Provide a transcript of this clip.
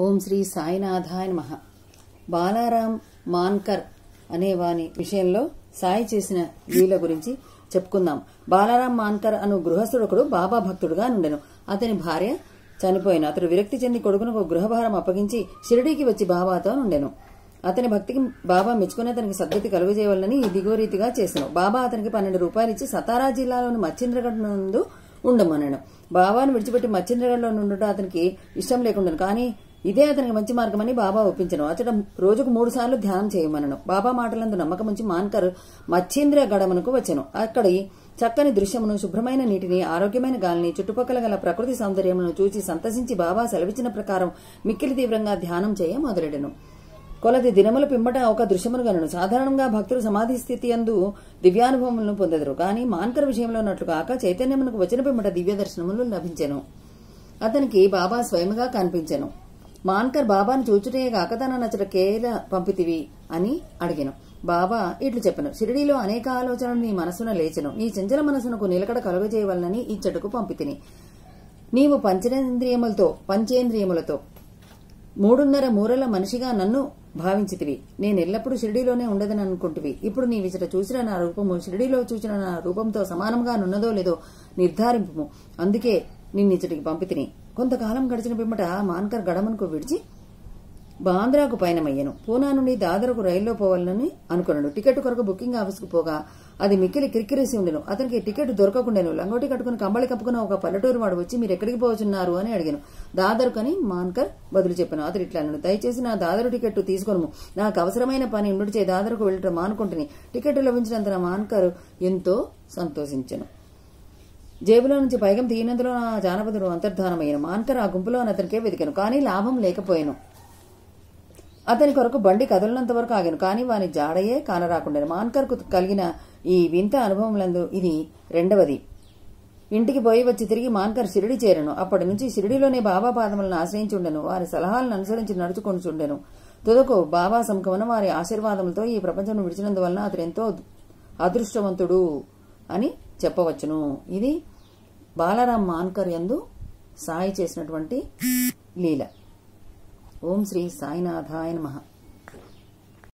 ఓం శ్రీ సాయినాథాయ నమ. బాలారాం మాన్కర్ అనేవాని విషయంలో సాయి చేసిన లీల గురించి చెప్పుకుందాం. బాలారాం మాన్కర్ అను గృహస్థుడు ఒకడు బాబా భక్తుడుగా నుండెను. అతని భార్య చనిపోయిన. అతడు విరక్తి చెంది కొడుకునకు గృహభారం అప్పగించి షిరిడీకి వచ్చి బాబాతో నుండెను. అతని భక్తికి బాబా మెచ్చుకుని అతనికి సద్గతి కలుగజేయాలని దిగో రీతిగా బాబా అతనికి పన్నెండు రూపాయలు ఇచ్చి సతారా జిల్లాలోని మచ్చింద్రగఢ్ నందు ఉండమన్నాను బాబాను విడిచిపెట్టి మచ్చింద్రగఢ్లో ఉండటం అతనికి ఇష్టం లేకుండాను. కానీ ఇదే అతనికి మంచి మార్గమని బాబా ఒప్పించను. అతడు రోజుకు మూడు సార్లు ధ్యానం చేయమనను. బాబా మాటలందు నమ్మకం ఉంచి మాన్కర్ మచ్చేంద్ర గడమనకు వచ్చెను. అక్కడి చక్కని దృశ్యమును శుభ్రమైన నీటిని ఆరోగ్యమైన గాలిని చుట్టుపక్కల గల ప్రకృతి సౌందర్యమును చూచి సంతసించి బాబా సెలవిచ్చిన ప్రకారం మిక్కిలి తీవ్రంగా ధ్యానం చేయ మొదలెడెను. కొలది దినముల పిమ్మట ఒక దృశ్యమును గనను. సాధారణంగా భక్తులు సమాధి స్థితి అందు దివ్యానుభవములను పొందెదరు. కానీ మాన్కర్ విషయంలో ఉన్నట్లు కాక చైతన్యమునకు వచ్చిన పిమ్మట దివ్య దర్శనములు లభించెను. అతనికి బాబా స్వయముగా కనిపించెను. మాన్కర్ బాబాను చూచుటే కాక తన నచ్చట కేల పంపితివి అని అడిగాను. బాబా ఇట్లు చెప్పను. షిరిడీలో అనేక ఆలోచనలు నీ మనసున లేచను. నీ చంచల మనసునకు నిలకడ కలుగజేయవలనని ఈ చెట్టుకు పంపితిని. నీవు పంచేంద్రియములతో పంచేంద్రియములతో మూడున్నర మూరల మనిషిగా నన్ను భావించితివి. నేను ఎల్లప్పుడూ షిరిడీలోనే ఉండదని అనుకుంటువి ఇప్పుడు నీ విచట చూసిన నా రూపము షిరిడీలో చూసిన నా రూపంతో సమానంగా నున్నదో లేదో నిర్ధారింపు అందుకే నిన్నిచటికి పంపితిని. కొంతకాలం గడిచిన పిమ్మట మాన్కర్ గడమనుకు విడిచి బాంద్రాకు పయనమయ్యాను. పూనా నుండి దాదరకు రైల్లో పోవాలని అనుకున్నాడు. టికెట్ కొరకు బుకింగ్ ఆఫీస్కు పోగా అది మిక్కిలి కిరికిరేసి ఉండెను అతనికి టికెట్ దొరకకుండాను. లంగోటి కట్టుకుని కంబళి కప్పుకున్న ఒక పల్లెటూరు వాడు వచ్చి మీరు ఎక్కడికి పోవచ్చున్నారు? అని అడిగాను. దాదరుకని మాన్కర్ బదులు చెప్పాను. అతడు ఇట్లా అన్నాడు. దయచేసి నా దాదరు టికెట్ తీసుకోను నాకు అవసరమైన పని ఇమ్మడిచే దాదరకు వెళ్ళటం మానుకుంటుని. టికెట్ లభించినంత నా మాన్కర్ ఎంతో సంతోషించను. జేబులో నుంచి పైగం తీయనందులో నా జానపదుడు అంతర్ధానమైన మాన్కర్ ఆ గుంపులో అతనికే వెతికాను. కానీ లాభం లేకపోయాను. అతని కొరకు బండి కదలనంత వరకు ఆగాను. కానీ వాని జాడయే కానరాకుండా మాన్కర్కు కలిగిన ఈ వింత అనుభవములందు ఇది రెండవది. ఇంటికి పోయి వచ్చి తిరిగి మాన్కర్ షిరిడి చేరను. అప్పటి నుంచి షిరిడిలోనే బాబా పాదములను ఆశ్రయించి ఉండెను వారి సలహాలను అనుసరించి నడుచుకొని చుండెను తుదకు బాబా సముఖమున వారి ఆశీర్వాదములతో ఈ ప్రపంచం విడిచినందువలన అతను ఎంతో అదృష్టవంతుడు అని చెప్పవచ్చును. ఇది బాలరామ్ మాన్కర్ యందు సాయి చేసినటువంటి లీల. ఓం శ్రీ సాయినాథాయ నమః.